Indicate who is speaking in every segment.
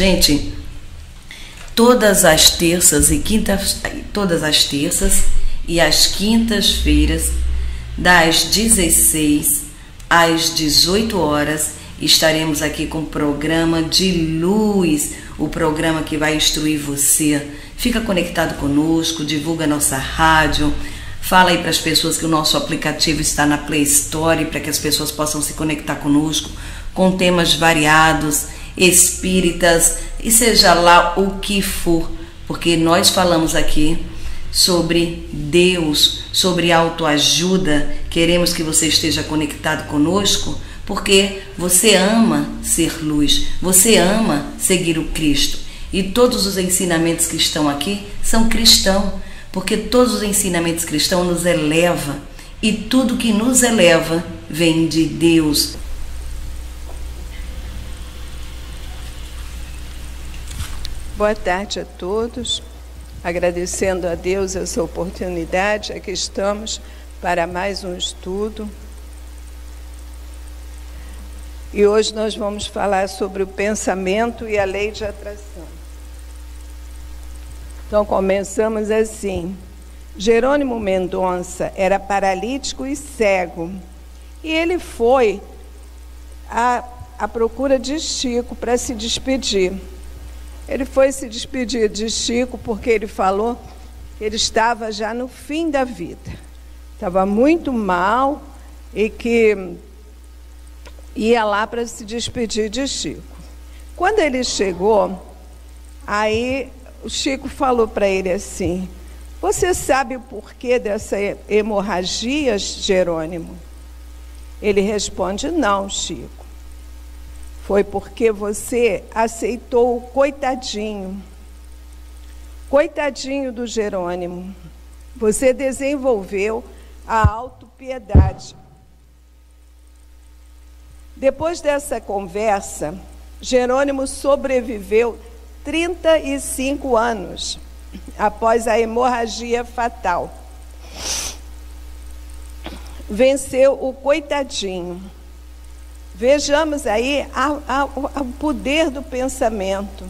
Speaker 1: Gente, todas as terças e quintas, todas as terças e as quintas-feiras, das 16 às 18 horas, estaremos aqui com o programa de luz, o programa que vai instruir você. Fica conectado conosco, divulga nossa rádio, fala aí para as pessoas que o nosso aplicativo está na Play Store para que as pessoas possam se conectar conosco com temas variados, espíritas e seja lá o que for, porque nós falamos aqui sobre Deus, sobre autoajuda. Queremos que você esteja conectado conosco porque você ama ser luz, você ama seguir o Cristo. E todos os ensinamentos que estão aqui são cristãos, porque todos os ensinamentos cristãos nos eleva e tudo que nos eleva vem de Deus.
Speaker 2: Boa tarde a todos. Agradecendo a Deus essa oportunidade, aqui estamos para mais um estudo e hoje nós vamos falar sobre o pensamento e a lei de atração. Então começamos assim. Jerônimo Mendonça era paralítico e cego. E ele foi à, à procura de Chico para se despedir. Ele foi se despedir de Chico porque ele falou que ele estava já no fim da vida. Estava muito mal e que ia lá para se despedir de Chico. Quando ele chegou, aí o Chico falou para ele assim: Você sabe o porquê dessa hemorragia, Jerônimo? Ele responde: Não, Chico. Foi porque você aceitou o coitadinho. Coitadinho do Jerônimo. Você desenvolveu a autopiedade. Depois dessa conversa, Jerônimo sobreviveu 35 anos após a hemorragia fatal. Venceu o coitadinho. Vejamos aí o poder do pensamento.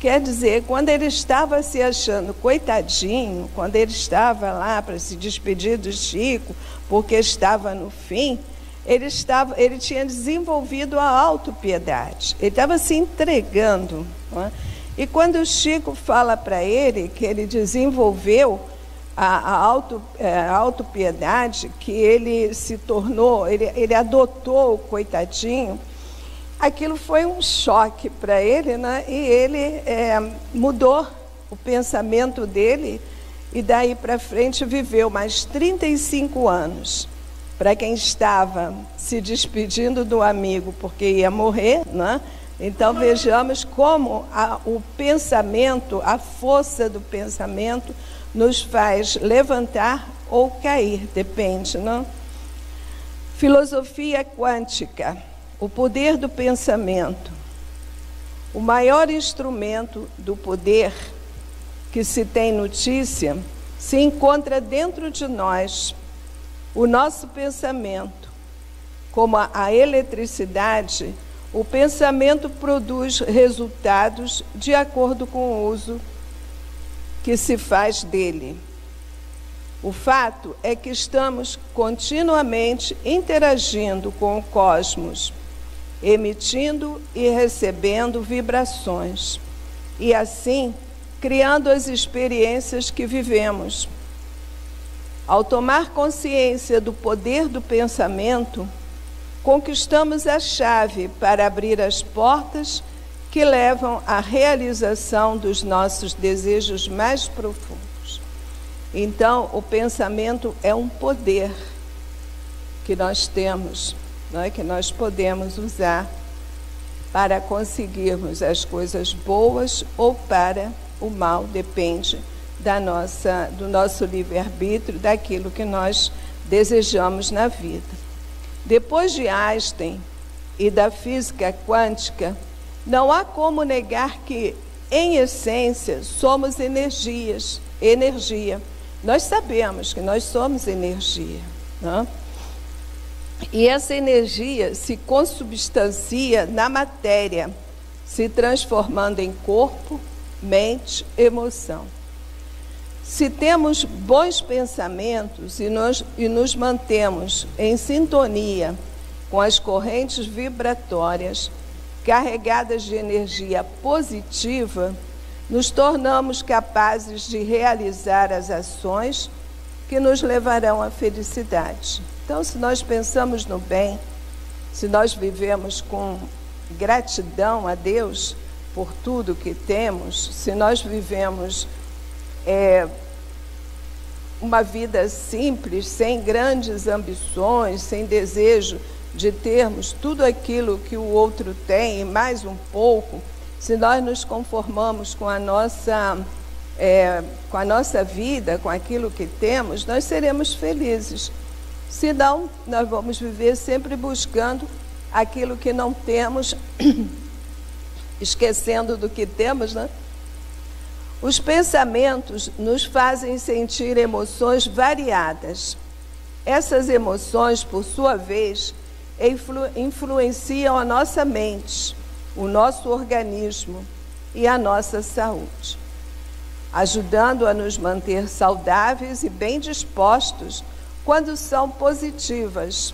Speaker 2: Quer dizer, quando ele estava se achando coitadinho, quando ele estava lá para se despedir do Chico, porque estava no fim, ele, estava, ele tinha desenvolvido a autopiedade, ele estava se entregando. É? E quando o Chico fala para ele que ele desenvolveu a, a, auto, é, a autopiedade, que ele se tornou, ele, ele adotou o coitadinho, aquilo foi um choque para ele, né? e ele é, mudou o pensamento dele, e daí para frente viveu mais 35 anos para quem estava se despedindo do amigo porque ia morrer, né? Então vejamos como a, o pensamento, a força do pensamento, nos faz levantar ou cair, depende, não? Filosofia quântica, o poder do pensamento. O maior instrumento do poder que se tem notícia se encontra dentro de nós o nosso pensamento, como a, eletricidade, o pensamento produz resultados de acordo com o uso que se faz dele. O fato é que estamos continuamente interagindo com o cosmos, emitindo e recebendo vibrações, e assim criando as experiências que vivemos ao tomar consciência do poder do pensamento, conquistamos a chave para abrir as portas que levam à realização dos nossos desejos mais profundos. Então, o pensamento é um poder que nós temos, não é? que nós podemos usar para conseguirmos as coisas boas ou para o mal, depende da nossa, do nosso livre-arbítrio, daquilo que nós desejamos na vida. Depois de Einstein e da física quântica, não há como negar que, em essência, somos energias, energia. Nós sabemos que nós somos energia. Não? É? E essa energia se consubstancia na matéria, se transformando em corpo, mente, emoção. Se temos bons pensamentos e nos, e nos mantemos em sintonia com as correntes vibratórias carregadas de energia positiva, nos tornamos capazes de realizar as ações que nos levarão à felicidade. Então, se nós pensamos no bem, se nós vivemos com gratidão a Deus por tudo que temos, se nós vivemos é, uma vida simples, sem grandes ambições, sem desejo de termos tudo aquilo que o outro tem e mais um pouco, se nós nos conformamos com a nossa é, com a nossa vida, com aquilo que temos, nós seremos felizes. Se não, nós vamos viver sempre buscando aquilo que não temos, esquecendo do que temos, né? Os pensamentos nos fazem sentir emoções variadas. Essas emoções, por sua vez, influ influenciam a nossa mente, o nosso organismo e a nossa saúde, ajudando a nos manter saudáveis e bem dispostos quando são positivas,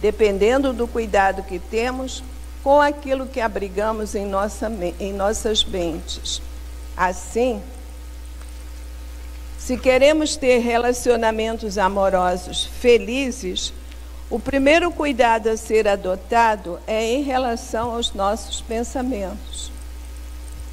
Speaker 2: dependendo do cuidado que temos com aquilo que abrigamos em, nossa, em nossas mentes. Assim, se queremos ter relacionamentos amorosos felizes, o primeiro cuidado a ser adotado é em relação aos nossos pensamentos.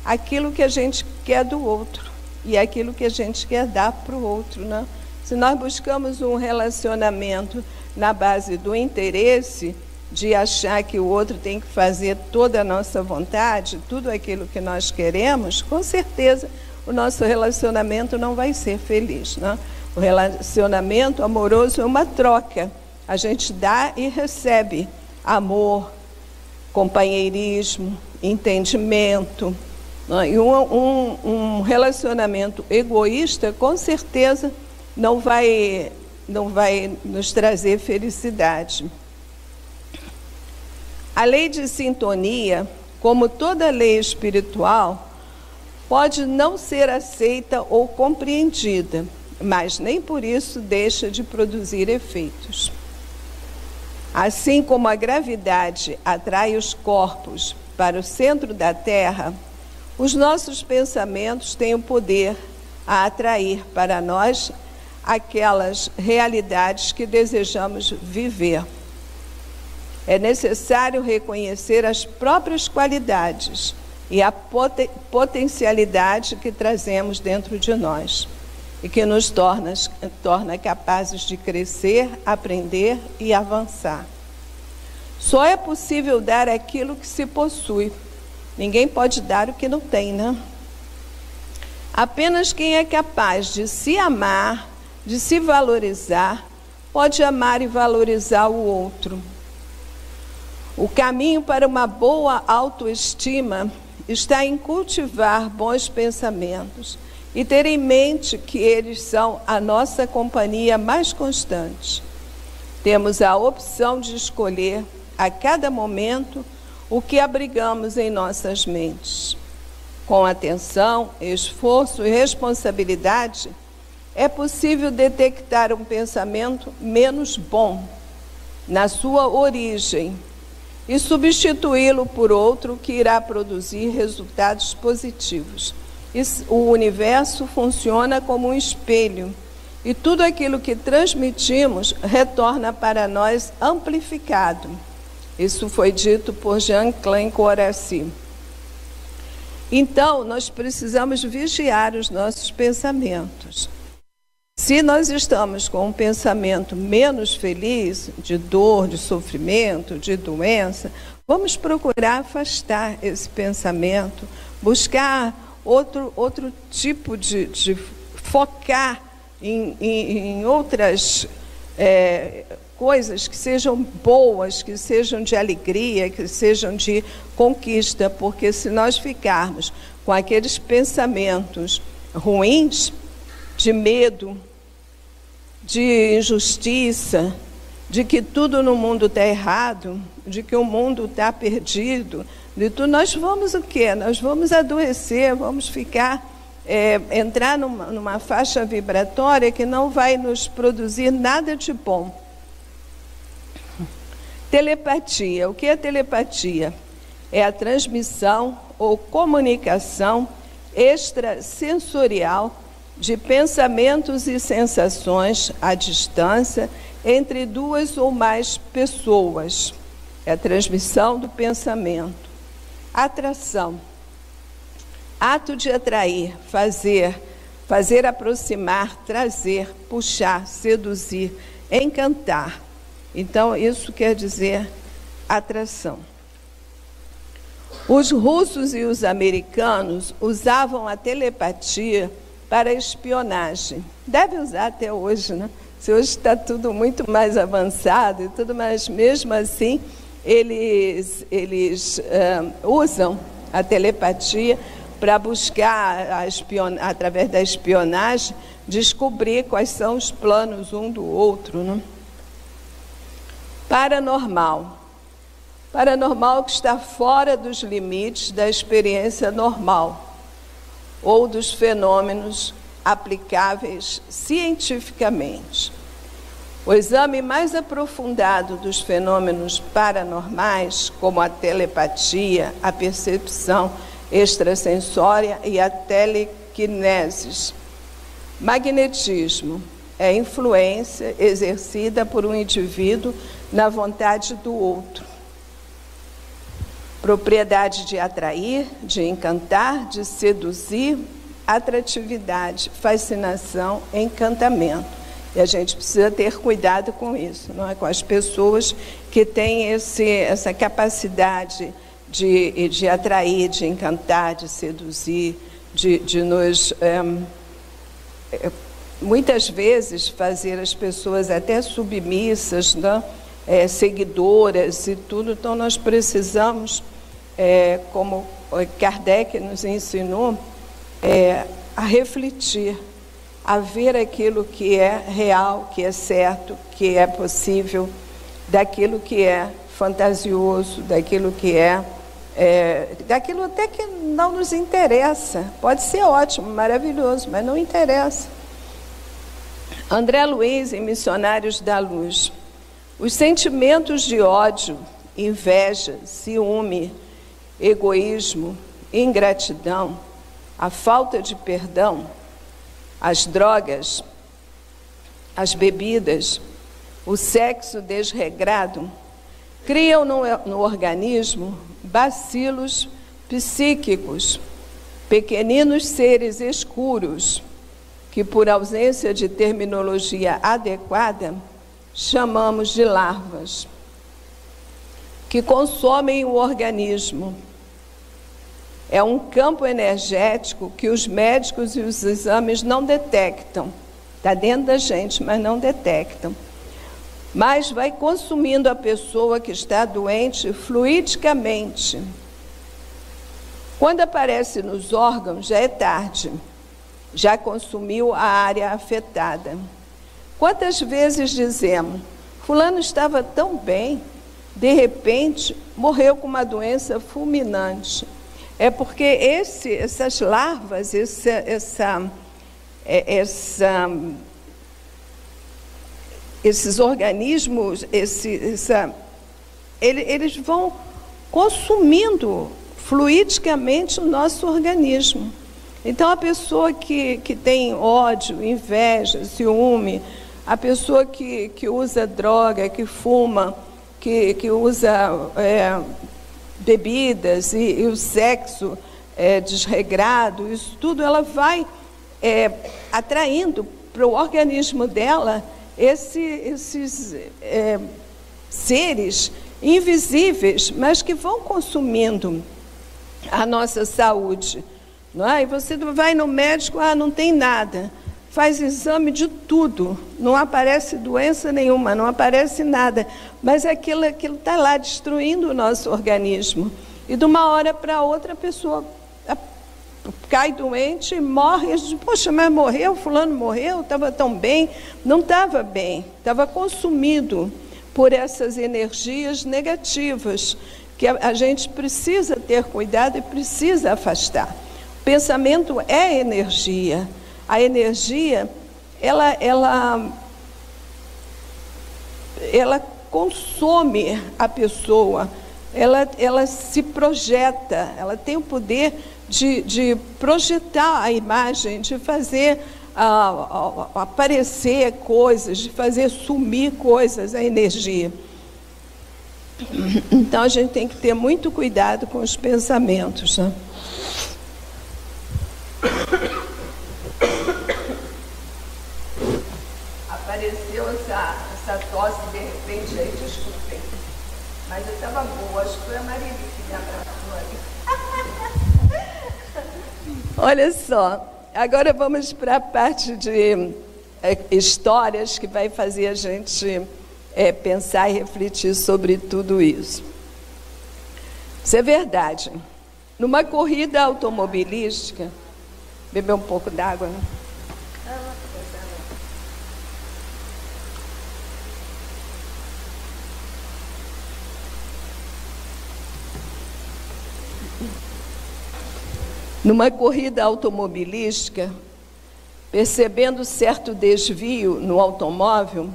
Speaker 2: Aquilo que a gente quer do outro e aquilo que a gente quer dar para o outro. Né? Se nós buscamos um relacionamento na base do interesse, de achar que o outro tem que fazer toda a nossa vontade, tudo aquilo que nós queremos, com certeza o nosso relacionamento não vai ser feliz. Né? O relacionamento amoroso é uma troca. A gente dá e recebe amor, companheirismo, entendimento. Né? E um, um, um relacionamento egoísta, com certeza, não vai, não vai nos trazer felicidade. A lei de sintonia, como toda lei espiritual, pode não ser aceita ou compreendida, mas nem por isso deixa de produzir efeitos. Assim como a gravidade atrai os corpos para o centro da Terra, os nossos pensamentos têm o poder a atrair para nós aquelas realidades que desejamos viver. É necessário reconhecer as próprias qualidades e a poten potencialidade que trazemos dentro de nós e que nos torna, torna capazes de crescer, aprender e avançar. Só é possível dar aquilo que se possui. Ninguém pode dar o que não tem, né? Apenas quem é capaz de se amar, de se valorizar, pode amar e valorizar o outro. O caminho para uma boa autoestima está em cultivar bons pensamentos e ter em mente que eles são a nossa companhia mais constante. Temos a opção de escolher a cada momento o que abrigamos em nossas mentes. Com atenção, esforço e responsabilidade, é possível detectar um pensamento menos bom na sua origem e substituí-lo por outro que irá produzir resultados positivos. O universo funciona como um espelho e tudo aquilo que transmitimos retorna para nós amplificado. Isso foi dito por Jean Klein Coraci. Então, nós precisamos vigiar os nossos pensamentos. Se nós estamos com um pensamento menos feliz, de dor, de sofrimento, de doença, vamos procurar afastar esse pensamento, buscar outro, outro tipo de, de focar em, em, em outras é, coisas que sejam boas, que sejam de alegria, que sejam de conquista, porque se nós ficarmos com aqueles pensamentos ruins, de medo, de injustiça, de que tudo no mundo está errado, de que o mundo está perdido, tudo, nós vamos o quê? Nós vamos adoecer, vamos ficar, é, entrar numa, numa faixa vibratória que não vai nos produzir nada de bom. Telepatia. O que é telepatia? É a transmissão ou comunicação extrasensorial de pensamentos e sensações à distância entre duas ou mais pessoas. É a transmissão do pensamento. Atração. Ato de atrair, fazer, fazer aproximar, trazer, puxar, seduzir, encantar. Então, isso quer dizer atração. Os russos e os americanos usavam a telepatia para espionagem. Deve usar até hoje, né? Se hoje está tudo muito mais avançado e tudo mais, mesmo assim, eles, eles uh, usam a telepatia para buscar, espion... através da espionagem, descobrir quais são os planos um do outro. Né? Paranormal. Paranormal que está fora dos limites da experiência normal ou dos fenômenos aplicáveis cientificamente. O exame mais aprofundado dos fenômenos paranormais, como a telepatia, a percepção extrasensória e a telequinesis. Magnetismo é influência exercida por um indivíduo na vontade do outro. Propriedade de atrair, de encantar, de seduzir, atratividade, fascinação, encantamento. E a gente precisa ter cuidado com isso, não é? com as pessoas que têm esse, essa capacidade de, de atrair, de encantar, de seduzir, de, de nos. É, muitas vezes fazer as pessoas até submissas, né? É, seguidoras e tudo. Então, nós precisamos, é, como Kardec nos ensinou, é, a refletir a ver aquilo que é real, que é certo, que é possível, daquilo que é fantasioso, daquilo que é, é, daquilo até que não nos interessa. Pode ser ótimo, maravilhoso, mas não interessa. André Luiz, em Missionários da Luz. Os sentimentos de ódio, inveja, ciúme, egoísmo, ingratidão, a falta de perdão, as drogas, as bebidas, o sexo desregrado, criam no, no organismo bacilos psíquicos, pequeninos seres escuros, que por ausência de terminologia adequada chamamos de larvas, que consomem o organismo é um campo energético que os médicos e os exames não detectam. Está dentro da gente, mas não detectam. Mas vai consumindo a pessoa que está doente fluidicamente. Quando aparece nos órgãos, já é tarde. Já consumiu a área afetada. Quantas vezes dizemos, Fulano estava tão bem, de repente morreu com uma doença fulminante é porque esse, essas larvas, essa, essa, é, essa, esses organismos, esse, essa, eles vão consumindo fluidicamente o nosso organismo. Então, a pessoa que, que tem ódio, inveja, ciúme, a pessoa que, que usa droga, que fuma, que, que usa é, bebidas e, e o sexo é, desregrado, isso tudo, ela vai é, atraindo para o organismo dela esse, esses é, seres invisíveis, mas que vão consumindo a nossa saúde. Não é? E você vai no médico, ah, não tem nada faz exame de tudo, não aparece doença nenhuma, não aparece nada, mas aquilo está lá destruindo o nosso organismo. E de uma hora para outra a pessoa cai doente e morre. Poxa, mas morreu, fulano morreu, estava tão bem. Não estava bem, estava consumido por essas energias negativas que a, gente precisa ter cuidado e precisa afastar. Pensamento é energia. A energia, ela, ela, ela consome a pessoa, ela, ela se projeta, ela tem o poder de, de projetar a imagem, de fazer aparecer coisas, de fazer sumir coisas, a energia. Então a gente tem que ter muito cuidado com os pensamentos. Né? Essa, tosse de repente aí, desculpem. Mas eu estava boa, acho que foi a Marili que me abraçou ali. Olha só, agora vamos para a parte de é, histórias que vai fazer a gente é, pensar e refletir sobre tudo isso. Isso é verdade. Numa corrida automobilística, beber um pouco d'água, né? Numa corrida automobilística, percebendo certo desvio no automóvel,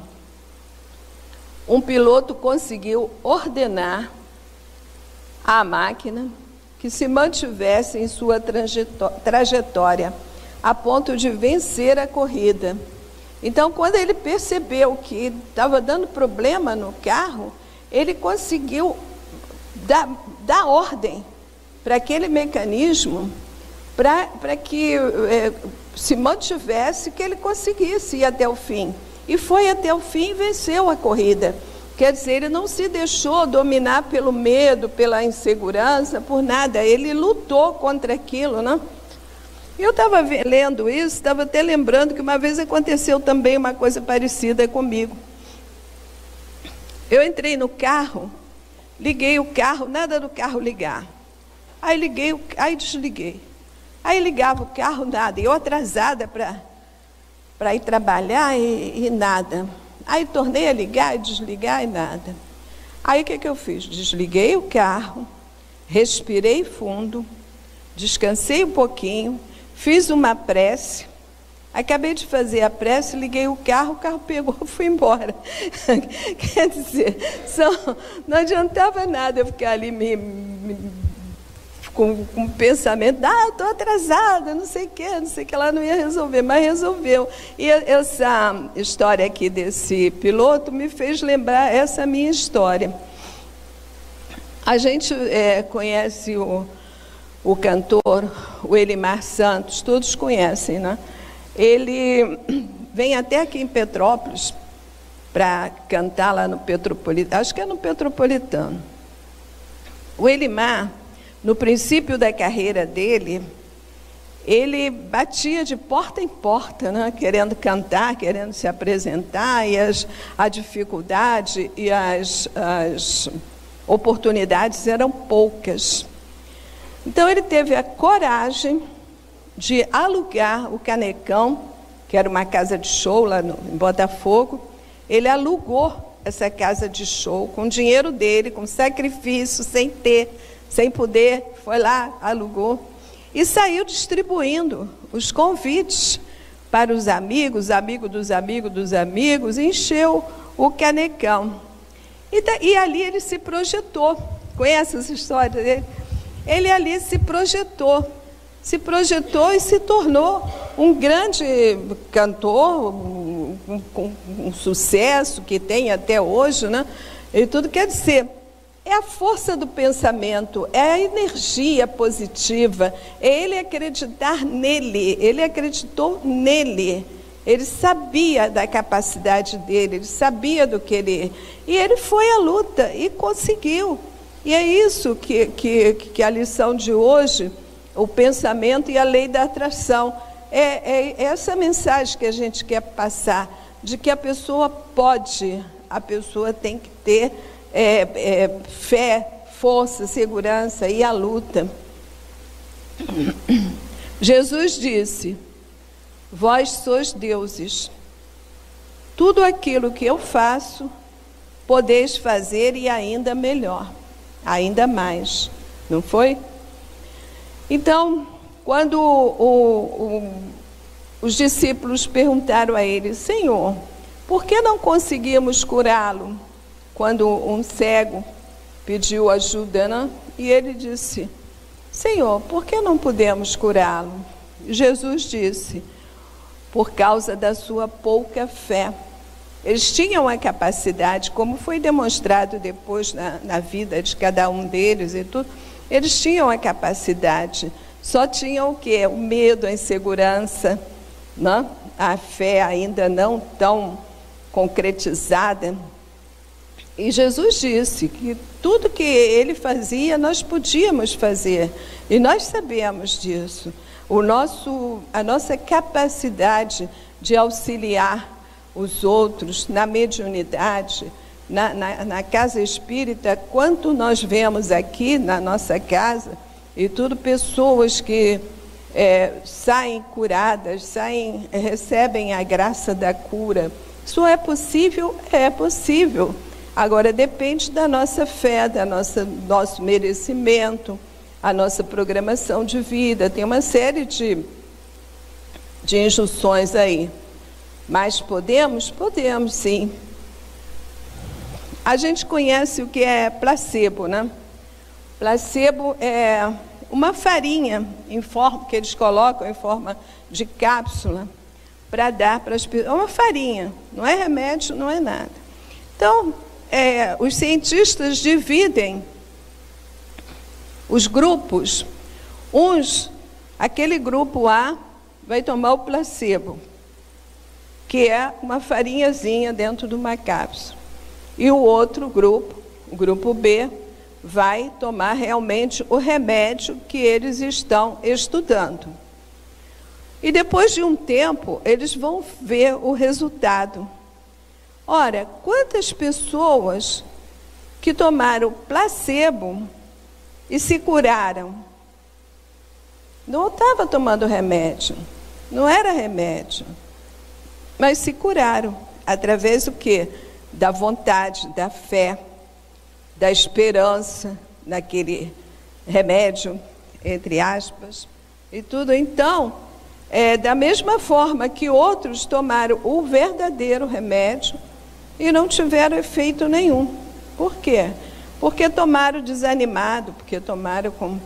Speaker 2: um piloto conseguiu ordenar à máquina que se mantivesse em sua trajetória, a ponto de vencer a corrida. Então, quando ele percebeu que estava dando problema no carro, ele conseguiu dar, dar ordem para aquele mecanismo para que é, se mantivesse, que ele conseguisse ir até o fim. E foi até o fim e venceu a corrida. Quer dizer, ele não se deixou dominar pelo medo, pela insegurança, por nada. Ele lutou contra aquilo, né? Eu estava lendo isso, estava até lembrando que uma vez aconteceu também uma coisa parecida comigo. Eu entrei no carro, liguei o carro, nada do carro ligar. Aí liguei, aí desliguei. Aí ligava o carro, nada. Eu atrasada para ir trabalhar e, e, nada. Aí tornei a ligar e desligar e nada. Aí o que, que eu fiz? Desliguei o carro, respirei fundo, descansei um pouquinho, fiz uma prece. Acabei de fazer a prece, liguei o carro, o carro pegou e fui embora. Quer dizer, só, não adiantava nada eu ficar ali me, me com, com pensamento, ah, estou atrasada, não sei o que, não sei o que, ela não ia resolver, mas resolveu. E essa história aqui desse piloto me fez lembrar essa minha história. A gente é, conhece o, o cantor, o Elimar Santos, todos conhecem, né? Ele vem até aqui em Petrópolis para cantar lá no Petropolitano, acho que é no Petropolitano. O Elimar no princípio da carreira dele, ele batia de porta em porta, né, querendo cantar, querendo se apresentar, e as, a dificuldade e as, as oportunidades eram poucas. Então ele teve a coragem de alugar o Canecão, que era uma casa de show lá no, em Botafogo. Ele alugou essa casa de show com o dinheiro dele, com sacrifício, sem ter sem poder, foi lá, alugou e saiu distribuindo os convites para os amigos, amigos dos amigos dos amigos, encheu o canecão. E, e ali ele se projetou. Conhece essa história dele? Ele ali se projetou, se projetou e se tornou um grande cantor, um, um, um sucesso que tem até hoje, né? E tudo quer dizer, é a força do pensamento, é a energia positiva, é ele acreditar nele, ele acreditou nele. Ele sabia da capacidade dele, ele sabia do que ele. E ele foi à luta e conseguiu. E é isso que, que, que a lição de hoje, o pensamento e a lei da atração. É, é, é essa mensagem que a gente quer passar, de que a pessoa pode, a pessoa tem que ter é, é, fé, força, segurança e a luta. Jesus disse: Vós sois deuses. Tudo aquilo que eu faço, podeis fazer e ainda melhor. ainda mais, não foi? Então, quando o, o, os discípulos perguntaram a ele, Senhor, por que não conseguimos curá-lo? Quando um cego pediu ajuda, né? e ele disse, Senhor, por que não podemos curá-lo? Jesus disse, por causa da sua pouca fé. Eles tinham a capacidade, como foi demonstrado depois na, na vida de cada um deles e tudo, eles tinham a capacidade, só tinham o quê? O medo, a insegurança, né? a fé ainda não tão concretizada. E Jesus disse que tudo que ele fazia, nós podíamos fazer. E nós sabemos disso. O nosso, a nossa capacidade de auxiliar os outros na mediunidade, na, na, na, casa espírita, quanto nós vemos aqui na nossa casa, e tudo pessoas que é, saem curadas, saem, recebem a graça da cura. Isso é possível? É possível. Agora depende da nossa fé, da nossa nosso merecimento, a nossa programação de vida. Tem uma série de, de injunções aí. Mas podemos? Podemos, sim. A gente conhece o que é placebo, né? Placebo é uma farinha em forma que eles colocam em forma de cápsula para dar para as pessoas. É uma farinha, não é remédio, não é nada. Então, é, os cientistas dividem os grupos. Uns, aquele grupo A vai tomar o placebo, que é uma farinhazinha dentro de uma cápsula. E o outro grupo, o grupo B, vai tomar realmente o remédio que eles estão estudando. E depois de um tempo, eles vão ver o resultado. Ora, quantas pessoas que tomaram placebo e se curaram? Não estava tomando remédio, não era remédio, mas se curaram através do que? da vontade, da fé, da esperança naquele remédio, entre aspas, e tudo. Então, é, da mesma forma que outros tomaram o verdadeiro remédio e não tiveram efeito nenhum. Por quê? Porque tomaram desanimado, porque tomaram com,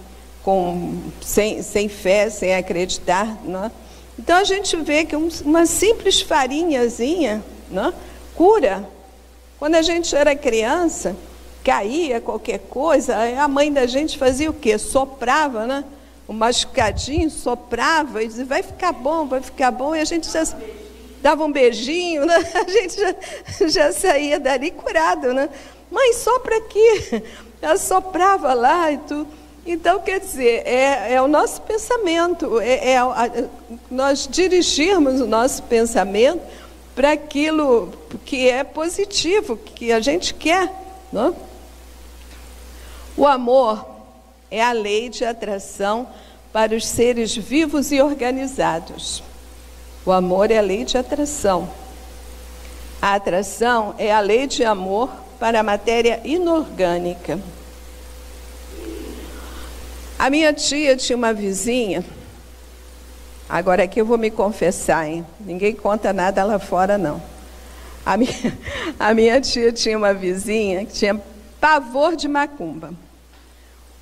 Speaker 2: com, sem, sem fé, sem acreditar. Né? Então a gente vê que um, uma simples farinhazinha né, cura quando a gente era criança, caía qualquer coisa, a mãe da gente fazia o quê? Soprava, né? Um machucadinho, soprava e dizia, vai ficar bom, vai ficar bom. E a gente já dava um beijinho, né? a gente já, já saía dali curado, né? Mãe, sopra aqui. Ela soprava lá e tudo. Então, quer dizer, é, é o nosso pensamento, é, é a, nós dirigirmos o nosso pensamento para aquilo que é positivo, que a gente quer. Não? O amor é a lei de atração para os seres vivos e organizados. O amor é a lei de atração. A atração é a lei de amor para a matéria inorgânica. A minha tia tinha uma vizinha Agora aqui eu vou me confessar, hein? Ninguém conta nada lá fora, não. A minha, a minha tia tinha uma vizinha que tinha pavor de macumba.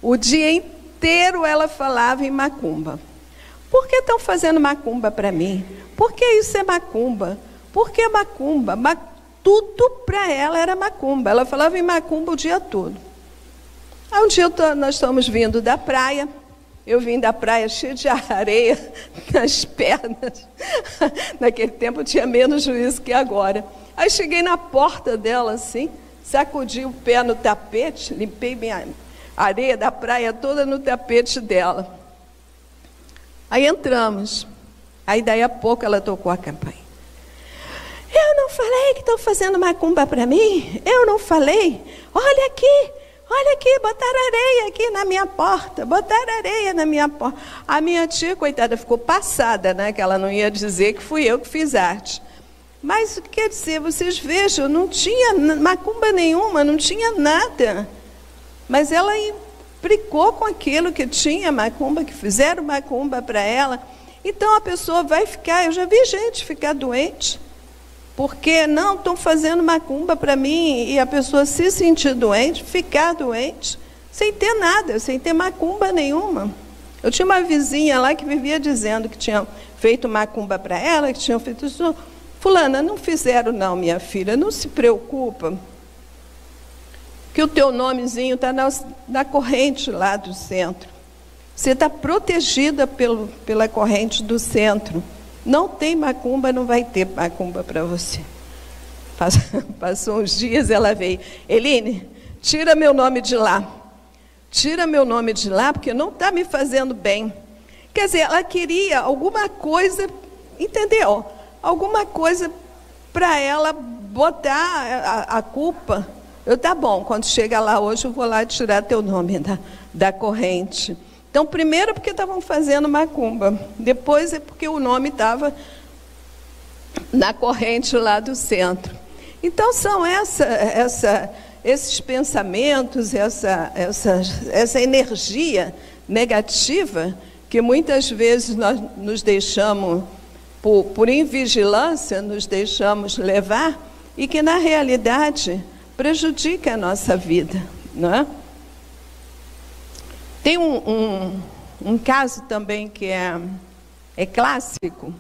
Speaker 2: O dia inteiro ela falava em macumba. Por que estão fazendo macumba para mim? Por que isso é macumba? Por que macumba? Ma tudo para ela era macumba. Ela falava em macumba o dia todo. Aí um dia nós estamos vindo da praia, eu vim da praia cheia de areia nas pernas. Naquele tempo eu tinha menos juízo que agora. Aí cheguei na porta dela assim, sacudi o pé no tapete, limpei minha areia da praia toda no tapete dela. Aí entramos. Aí daí a pouco ela tocou a campainha. Eu não falei que estão fazendo macumba para mim? Eu não falei? Olha aqui, Olha aqui, botaram areia aqui na minha porta, botaram areia na minha porta. A minha tia, coitada, ficou passada, né? Que ela não ia dizer que fui eu que fiz arte. Mas quer dizer, vocês vejam, não tinha macumba nenhuma, não tinha nada. Mas ela implicou com aquilo que tinha macumba, que fizeram macumba para ela. Então a pessoa vai ficar, eu já vi gente ficar doente, porque não estão fazendo macumba para mim e a pessoa se sentir doente, ficar doente, sem ter nada, sem ter macumba nenhuma. Eu tinha uma vizinha lá que vivia dizendo que tinha feito macumba para ela, que tinham feito isso. Fulana, não fizeram não, minha filha, não se preocupa que o teu nomezinho está na, na, corrente lá do centro. Você está protegida pelo, pela corrente do centro. Não tem macumba, não vai ter macumba para você. Passou, uns dias, ela veio. Eline, tira meu nome de lá. Tira meu nome de lá, porque não está me fazendo bem. Quer dizer, ela queria alguma coisa, entendeu? Alguma coisa para ela botar a, a culpa eu, tá bom, quando chega lá hoje, eu vou lá tirar teu nome da, da corrente. Então, primeiro porque estavam fazendo macumba. Depois é porque o nome estava na corrente lá do centro. Então, são essa, essa, esses pensamentos, essa, essa, essa energia negativa que muitas vezes nós nos deixamos, por, por invigilância, nos deixamos levar e que, na realidade, prejudica a nossa vida, não é? Tem um, um, um caso também que é, é clássico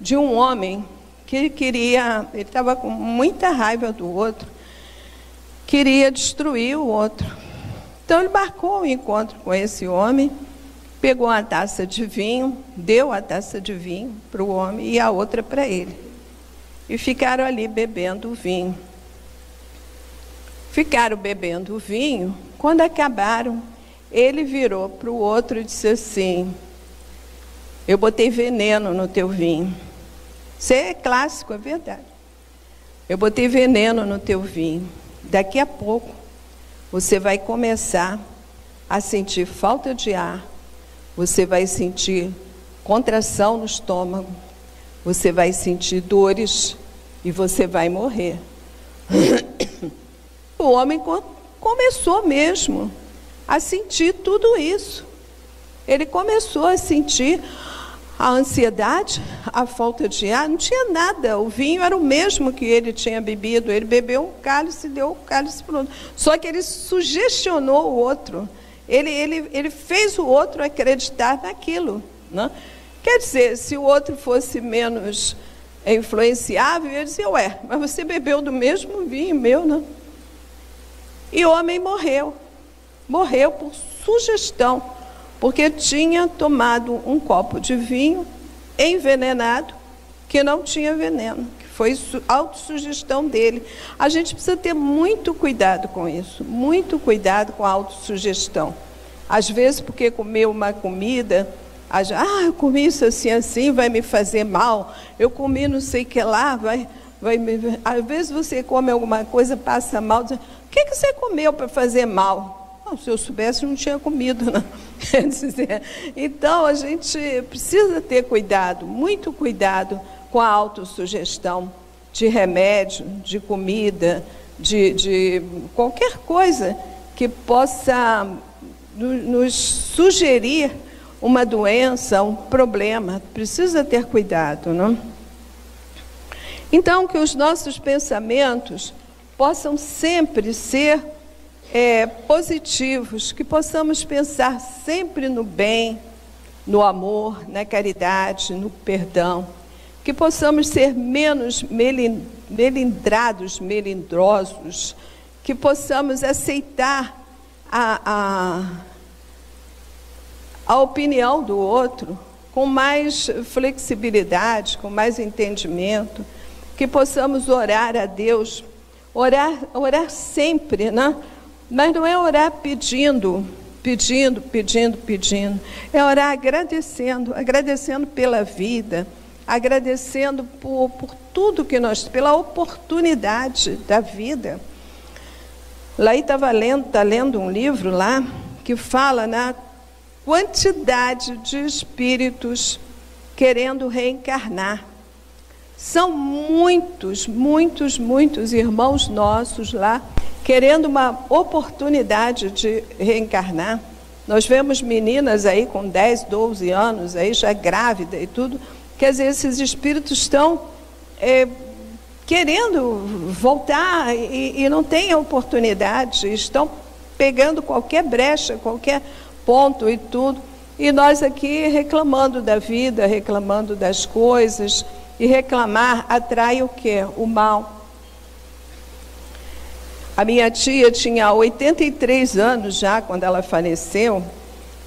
Speaker 2: de um homem que ele queria, ele estava com muita raiva do outro, queria destruir o outro. Então ele marcou um encontro com esse homem, pegou uma taça de vinho, deu a taça de vinho para o homem e a outra para ele. E ficaram ali bebendo o vinho. Ficaram bebendo o vinho. Quando acabaram, ele virou para o outro e disse assim: Eu botei veneno no teu vinho. Isso é clássico, é verdade. Eu botei veneno no teu vinho. Daqui a pouco, você vai começar a sentir falta de ar, você vai sentir contração no estômago, você vai sentir dores e você vai morrer. O homem começou mesmo a sentir tudo isso. Ele começou a sentir a ansiedade, a falta de ar, não tinha nada. O vinho era o mesmo que ele tinha bebido. Ele bebeu um cálice, deu um cálice para outro. Só que ele sugestionou o outro. Ele, ele, ele fez o outro acreditar naquilo. Né? Quer dizer, se o outro fosse menos influenciável, ele dizia, ué, mas você bebeu do mesmo vinho meu? Né? E o homem morreu. Morreu por sugestão, porque tinha tomado um copo de vinho envenenado que não tinha veneno, que foi autossugestão dele. A gente precisa ter muito cuidado com isso, muito cuidado com a autossugestão. Às vezes, porque comeu uma comida, ah, eu comi isso assim, assim, vai me fazer mal. Eu comi não sei o que lá, vai, vai. Às vezes você come alguma coisa, passa mal, diz, que, que você comeu para fazer mal? Oh, se eu soubesse, não tinha comido. Não. então, a gente precisa ter cuidado, muito cuidado com a autossugestão de remédio, de comida, de, de qualquer coisa que possa nos sugerir uma doença, um problema. Precisa ter cuidado, não? Então, que os nossos pensamentos possam sempre ser é, positivos, que possamos pensar sempre no bem, no amor, na caridade, no perdão, que possamos ser menos melindrados, melindrosos, que possamos aceitar a, a, a opinião do outro com mais flexibilidade, com mais entendimento, que possamos orar a Deus Orar, orar sempre, né? Mas não é orar pedindo, pedindo, pedindo, pedindo. É orar agradecendo, agradecendo pela vida, agradecendo por, por tudo que nós, pela oportunidade da vida. Lá estava lendo, está lendo um livro lá que fala na quantidade de espíritos querendo reencarnar. São muitos, muitos, muitos irmãos nossos lá querendo uma oportunidade de reencarnar. Nós vemos meninas aí com 10, 12 anos, aí já grávida e tudo. Quer dizer, esses espíritos estão é, querendo voltar e, e não têm a oportunidade, estão pegando qualquer brecha, qualquer ponto e tudo. E nós aqui reclamando da vida, reclamando das coisas, e reclamar atrai o que? O mal. A minha tia tinha 83 anos já quando ela faleceu.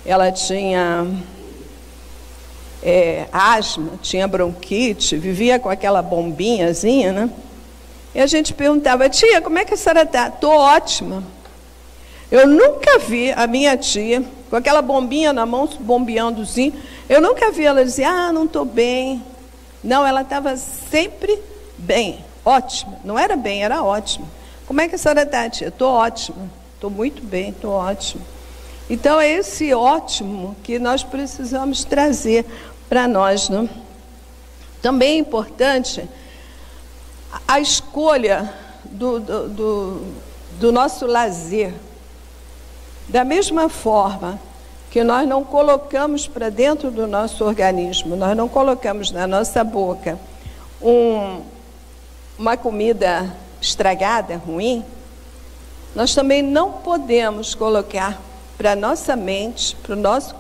Speaker 2: Ela tinha é, asma, tinha bronquite, vivia com aquela bombinhazinha, né? E a gente perguntava, tia, como é que a senhora está? Estou ótima. Eu nunca vi a minha tia com aquela bombinha na mão, bombeandozinho. Eu nunca vi ela dizer, ah, não estou bem. Não, ela estava sempre bem, ótima. Não era bem, era ótima. Como é que a senhora está, tia? Estou ótima. Estou muito bem, estou ótima. Então, é esse ótimo que nós precisamos trazer para nós. Não? Também é importante a escolha do, do, do, do nosso lazer. Da mesma forma que nós não colocamos para dentro do nosso organismo, nós não colocamos na nossa boca um, uma comida estragada, ruim, nós também não podemos colocar para nossa mente, para nosso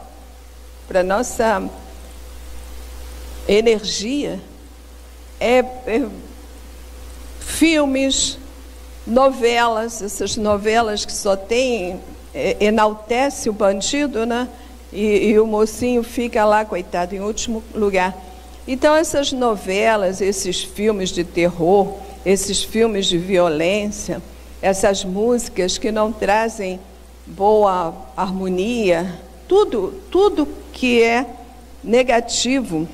Speaker 2: para nossa energia, é, é filmes, novelas, essas novelas que só tem é, enaltece o bandido, né? E, e, o mocinho fica lá, coitado, em último lugar. Então, essas novelas, esses filmes de terror, esses filmes de violência, essas músicas que não trazem boa harmonia, tudo, tudo que é negativo,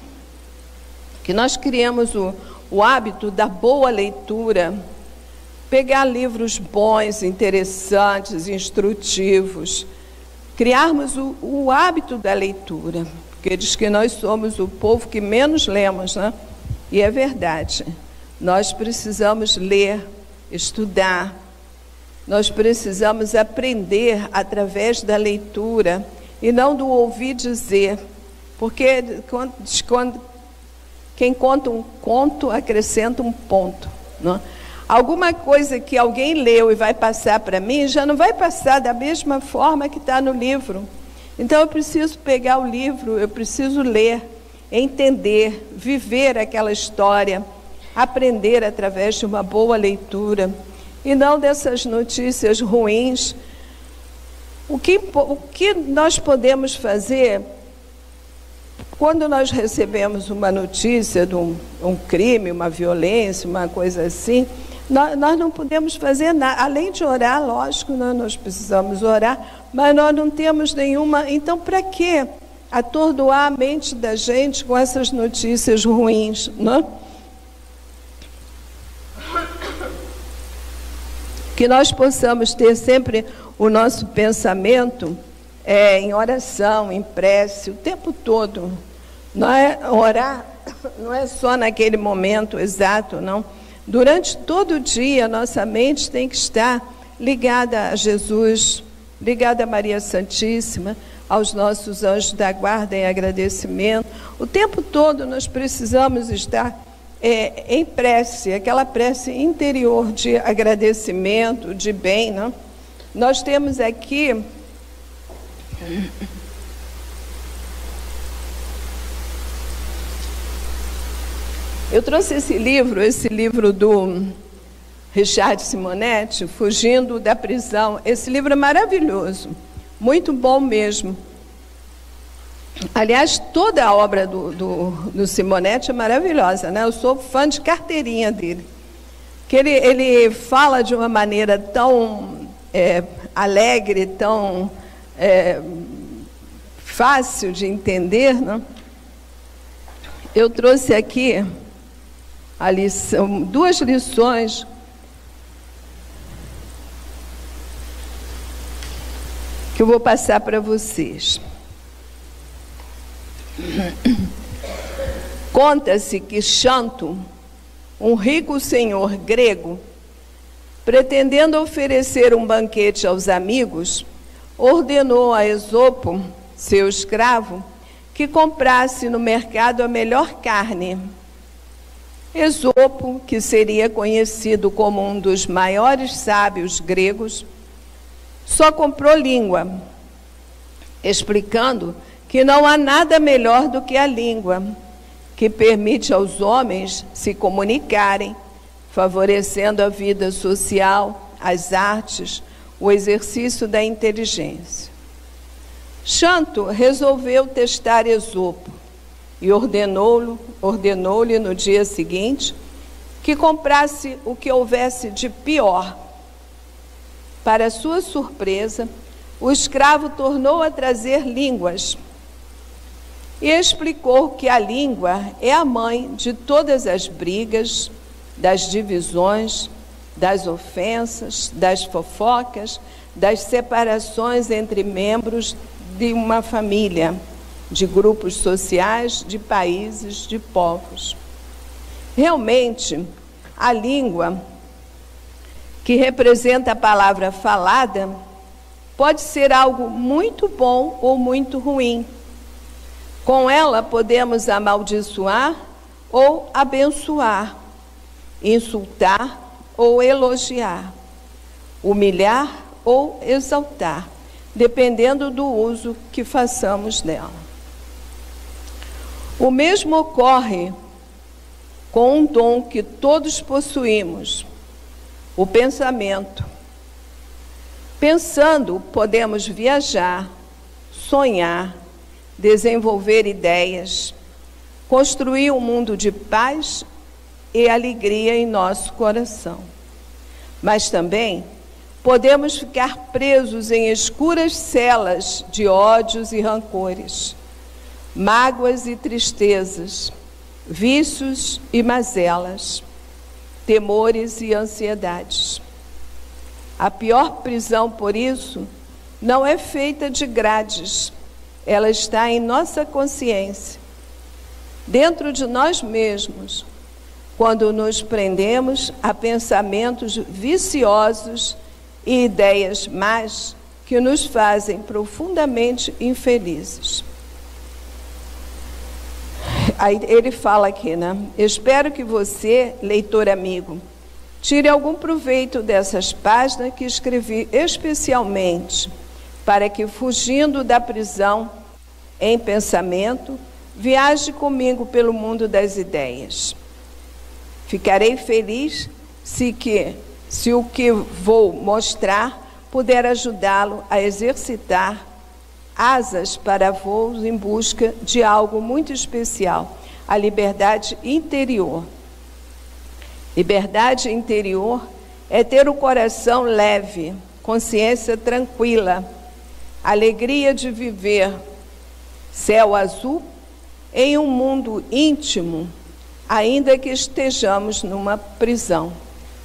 Speaker 2: que nós criamos o, o hábito da boa leitura, pegar livros bons, interessantes, instrutivos, criarmos o, o hábito da leitura, porque diz que nós somos o povo que menos lemos, né? E é verdade. Nós precisamos ler, estudar, nós precisamos aprender através da leitura e não do ouvir dizer, porque quando, quando quem conta um conto acrescenta um ponto. Não? É? Alguma coisa que alguém leu e vai passar para mim, já não vai passar da mesma forma que está no livro. Então eu preciso pegar o livro, eu preciso ler, entender, viver aquela história, aprender através de uma boa leitura e não dessas notícias ruins. O que, o que nós podemos fazer quando nós recebemos uma notícia de um, um crime, uma violência, uma coisa assim? Nós, nós não podemos fazer nada, além de orar, lógico, né, nós precisamos orar, mas nós não temos nenhuma. Então, para que atordoar a mente da gente com essas notícias ruins? Né? Que nós possamos ter sempre o nosso pensamento é, em oração, em prece, o tempo todo. Não é orar, não é só naquele momento exato, não Durante todo o dia, nossa mente tem que estar ligada a Jesus, ligada a Maria Santíssima, aos nossos anjos da guarda em agradecimento. O tempo todo nós precisamos estar é, em prece, aquela prece interior de agradecimento, de bem. Não? Nós temos aqui Eu trouxe esse livro, esse livro do Richard Simonetti, Fugindo da Prisão. Esse livro é maravilhoso, muito bom mesmo. Aliás, toda a obra do, do, do Simonetti é maravilhosa, né? Eu sou fã de carteirinha dele. Que ele, ele fala de uma maneira tão é, alegre, tão é, fácil de entender, né? Eu trouxe aqui a lição, duas lições que eu vou passar para vocês. Conta-se que Xanto, um rico senhor grego, Pretendendo oferecer um banquete aos amigos, ordenou a Esopo, seu escravo, que comprasse no mercado a melhor carne. Esopo, que seria conhecido como um dos maiores sábios gregos, só comprou língua, explicando que não há nada melhor do que a língua, que permite aos homens se comunicarem, favorecendo a vida social, as artes, o exercício da inteligência. Xanto resolveu testar Esopo e ordenou-lhe ordenou no dia seguinte que comprasse o que houvesse de pior. Para sua surpresa, o escravo tornou a trazer línguas e explicou que a língua é a mãe de todas as brigas, das divisões, das ofensas, das fofocas, das separações entre membros de uma família, de grupos sociais, de países, de povos. Realmente, a língua que representa a palavra falada pode ser algo muito bom ou muito ruim. Com ela podemos amaldiçoar ou abençoar, insultar ou elogiar, humilhar ou exaltar, dependendo do uso que façamos dela. O mesmo ocorre com um dom que todos possuímos, o pensamento. Pensando, podemos viajar, sonhar, desenvolver ideias, construir um mundo de paz e alegria em nosso coração. Mas também podemos ficar presos em escuras celas de ódios e rancores, mágoas e tristezas, vícios e mazelas, temores e ansiedades. A pior prisão, por isso, não é feita de grades, ela está em nossa consciência, dentro de nós mesmos quando nos prendemos a pensamentos viciosos e ideias más que nos fazem profundamente infelizes. Aí ele fala aqui, né? Espero que você, leitor amigo, tire algum proveito dessas páginas que escrevi especialmente para que, fugindo da prisão em pensamento, viaje comigo pelo mundo das ideias. Ficarei feliz se, que, se o que vou mostrar puder ajudá-lo a exercitar asas para voos em busca de algo muito especial, a liberdade interior. Liberdade interior é ter o coração leve, consciência tranquila, alegria de viver, céu azul em um mundo íntimo ainda que estejamos numa prisão.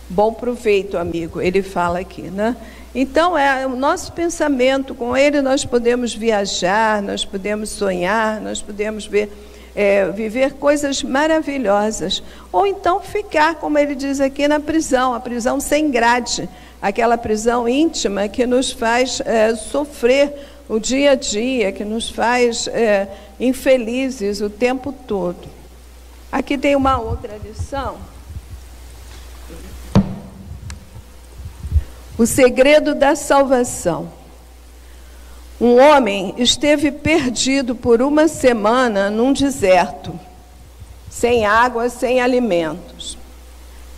Speaker 2: Bom proveito, amigo, ele fala aqui, né? Então, é o nosso pensamento, com ele nós podemos viajar, nós podemos sonhar, nós podemos ver, é, viver coisas maravilhosas. Ou então ficar, como ele diz aqui, na prisão, a prisão sem grade, aquela prisão íntima que nos faz é, sofrer o dia a dia, que nos faz é, infelizes o tempo todo. Aqui tem uma outra lição. O segredo da salvação. Um homem esteve perdido por uma semana num deserto, sem água, sem alimentos.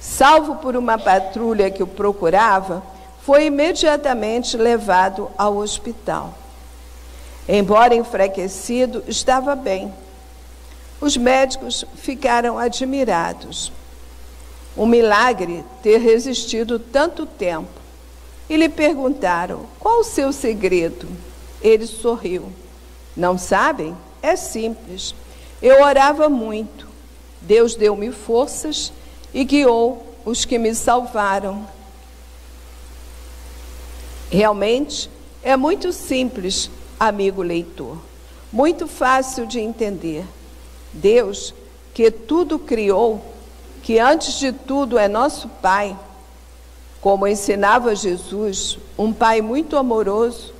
Speaker 2: Salvo por uma patrulha que o procurava, foi imediatamente levado ao hospital. Embora enfraquecido, estava bem. Os médicos ficaram admirados. Um milagre ter resistido tanto tempo. E lhe perguntaram: qual o seu segredo? Ele sorriu. Não sabem? É simples. Eu orava muito. Deus deu-me forças e guiou os que me salvaram. Realmente é muito simples, amigo leitor. Muito fácil de entender. Deus, que tudo criou, que antes de tudo é nosso Pai, Como ensinava Jesus, um pai muito amoroso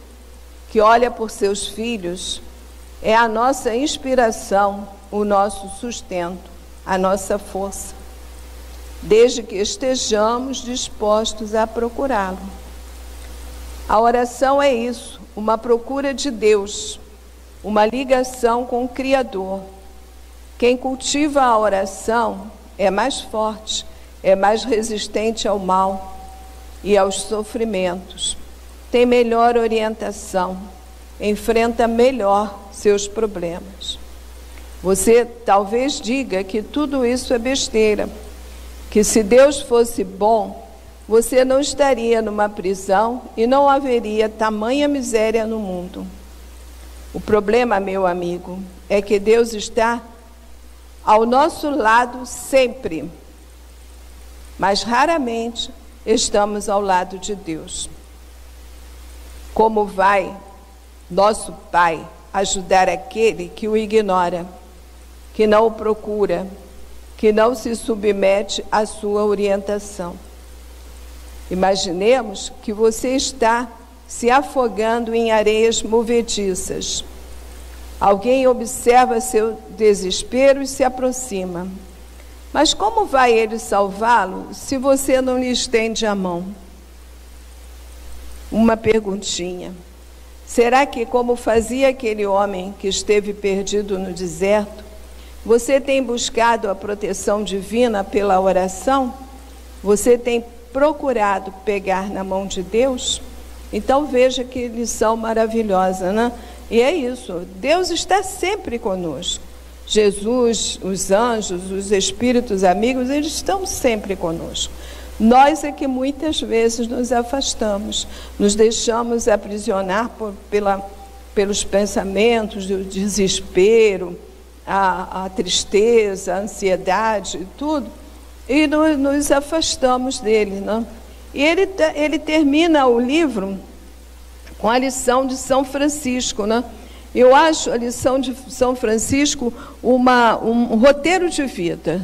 Speaker 2: que olha por seus filhos é a nossa inspiração, o nosso sustento, a nossa força, desde que estejamos dispostos a procurá-lo. A oração é isso, uma procura de Deus, uma ligação com o Criador. Quem cultiva a oração é mais forte, é mais resistente ao mal e aos sofrimentos, tem melhor orientação, enfrenta melhor seus problemas. Você talvez diga que tudo isso é besteira, que se Deus fosse bom, você não estaria numa prisão e não haveria tamanha miséria no mundo. O problema, meu amigo, é que Deus está ao nosso lado sempre, mas raramente estamos ao lado de Deus. Como vai nosso Pai ajudar aquele que o ignora, que não o procura, que não se submete à sua orientação? Imaginemos que você está se afogando em areias movediças. Alguém observa seu desespero e se aproxima. Mas como vai ele salvá-lo se você não lhe estende a mão? Uma perguntinha. Será que, como fazia aquele homem que esteve perdido no deserto, você tem buscado a proteção divina pela oração? Você tem procurado pegar na mão de Deus? Então veja que lição maravilhosa, né? E é isso, Deus está sempre conosco. Jesus, os anjos, os espíritos amigos, eles estão sempre conosco. Nós é que muitas vezes nos afastamos, nos deixamos aprisionar por, pela, pelos pensamentos do desespero, a, a tristeza, a ansiedade e tudo, e nos, nos afastamos dele. Não? E ele, ele termina o livro com a lição de São Francisco, né? Eu acho a lição de São Francisco uma, um roteiro de vida.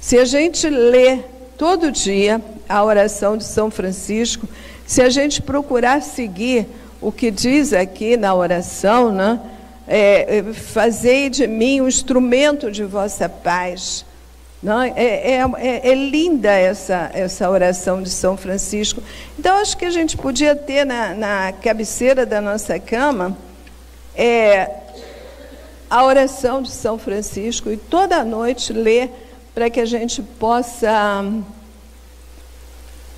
Speaker 2: Se a gente lê todo dia a oração de São Francisco, se a gente procurar seguir o que diz aqui na oração, né? É, é fazei de mim um instrumento de vossa paz. Não, é, é, é, é, linda essa, essa oração de São Francisco. Então, acho que a gente podia ter na, na cabeceira da nossa cama é, a oração de São Francisco e toda noite ler para que a gente possa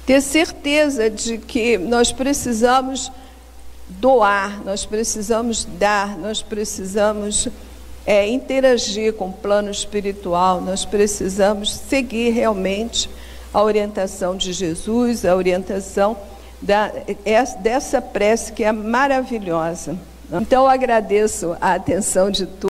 Speaker 2: ter certeza de que nós precisamos doar, nós precisamos dar, nós precisamos é, interagir com o plano espiritual, nós precisamos seguir realmente a orientação de Jesus, a orientação da, é, dessa prece que é maravilhosa. Então, eu agradeço a atenção de todos.